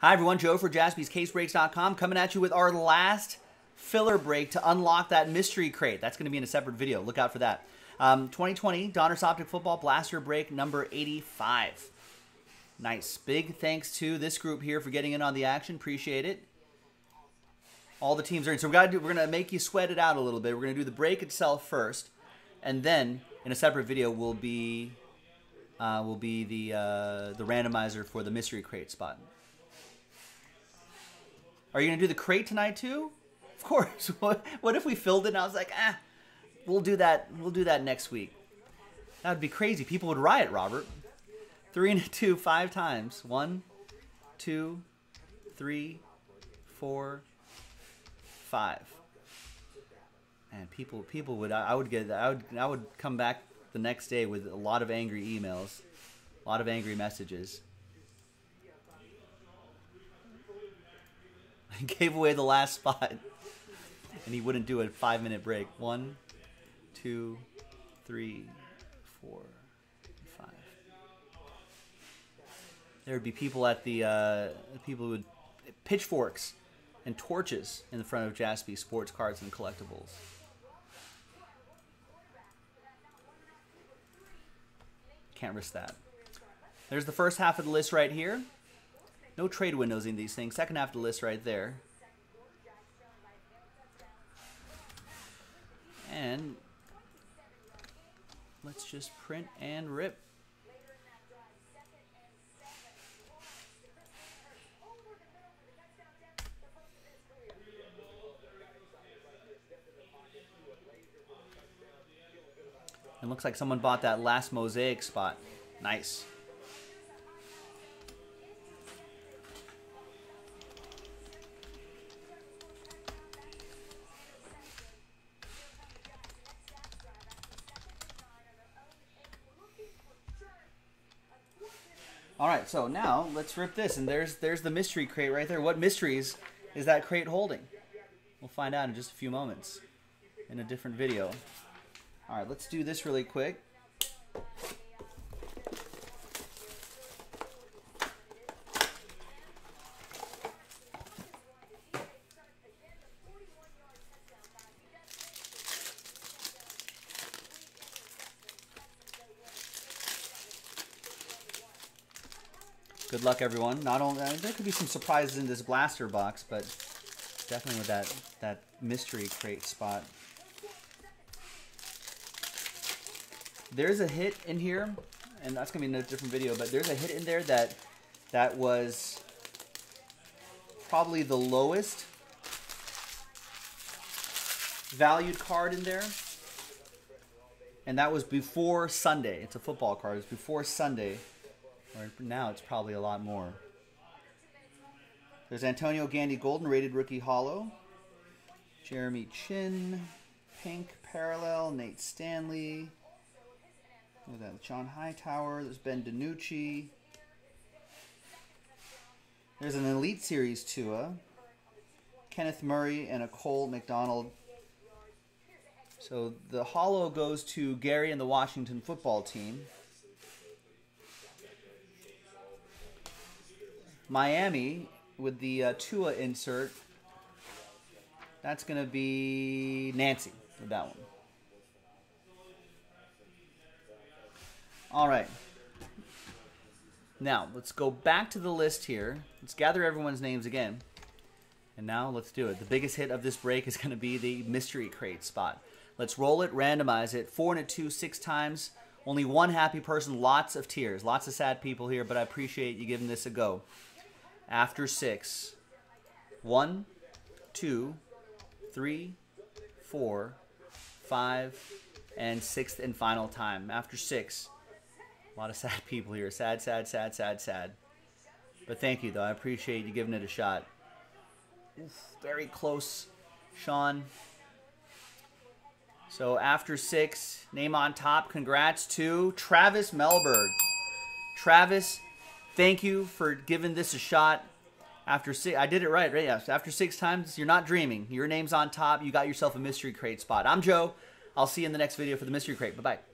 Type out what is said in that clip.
Hi, everyone. Joe for jaspyscasebreaks.com coming at you with our last filler break to unlock that mystery crate. That's going to be in a separate video. Look out for that. Um, 2020 Donruss Optic Football Blaster Break number 85. Nice. Big thanks to this group here for getting in on the action. Appreciate it. All the teams are in. So we got to do, we're going to make you sweat it out a little bit. We're going to do the break itself first, and then in a separate video will be uh, will be the uh, the randomizer for the mystery crate spot. Are you gonna do the crate tonight too? Of course. What, what if we filled it and I was like, ah, we'll do that. We'll do that next week. That would be crazy. People would riot, Robert. Three and a two, five times. One, two, three, four, five. And people, people would. I would get. I would. I would come back the next day with a lot of angry emails, a lot of angry messages. gave away the last spot, and he wouldn't do a five minute break. One, two, three, four, five. There would be people at the uh, people with pitchforks and torches in the front of Jaspy Sports Cards and Collectibles. Can't risk that. There's the first half of the list right here. No trade windows in these things. Second half of the list right there. And let's just print and rip. It looks like someone bought that last mosaic spot. Nice. All right, so now let's rip this, and there's there's the mystery crate right there. What mysteries is that crate holding? We'll find out in just a few moments in a different video. All right, let's do this really quick. Good luck, everyone. Not only uh, there could be some surprises in this blaster box, but definitely with that that mystery crate spot. There's a hit in here, and that's gonna be in a different video. But there's a hit in there that that was probably the lowest valued card in there, and that was before Sunday. It's a football card. It's before Sunday. Or now it's probably a lot more. There's Antonio Gandy Golden Rated Rookie Hollow. Jeremy Chinn, Pink Parallel. Nate Stanley. Look at that. John Hightower. There's Ben DiNucci. There's an Elite Series Tua. Kenneth Murray and a Cole McDonald. So the hollow goes to Gary and the Washington football team. Miami with the uh, Tua insert. That's going to be Nancy with that one. All right. Now, let's go back to the list here. Let's gather everyone's names again. And now let's do it. The biggest hit of this break is going to be the mystery crate spot. Let's roll it, randomize it. Four and a two, six times. Only one happy person, lots of tears. Lots of sad people here, but I appreciate you giving this a go after six. One, two, three, four, five, and sixth and final time. After six. A lot of sad people here. Sad, sad, sad, sad, sad. But thank you, though. I appreciate you giving it a shot. Oof, very close, Sean. So after six, name on top. Congrats to Travis Melberg. Travis thank you for giving this a shot. After six, I did it right, right? Yes. After six times, you're not dreaming. Your name's on top. You got yourself a mystery crate spot. I'm Joe. I'll see you in the next video for the mystery crate. Bye bye.